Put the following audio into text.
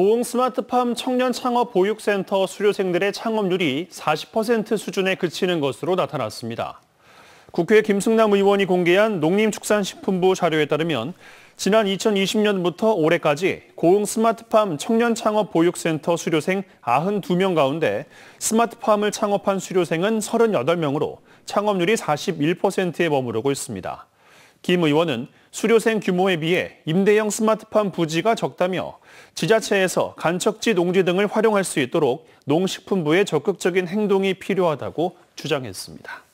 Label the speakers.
Speaker 1: 고흥 스마트팜 청년 창업 보육센터 수료생들의 창업률이 40% 수준에 그치는 것으로 나타났습니다. 국회 김승남 의원이 공개한 농림축산식품부 자료에 따르면 지난 2020년부터 올해까지 고흥 스마트팜 청년 창업 보육센터 수료생 92명 가운데 스마트팜을 창업한 수료생은 38명으로 창업률이 41%에 머무르고 있습니다. 김 의원은 수료생 규모에 비해 임대형 스마트팜 부지가 적다며 지자체에서 간척지 농지 등을 활용할 수 있도록 농식품부의 적극적인 행동이 필요하다고 주장했습니다.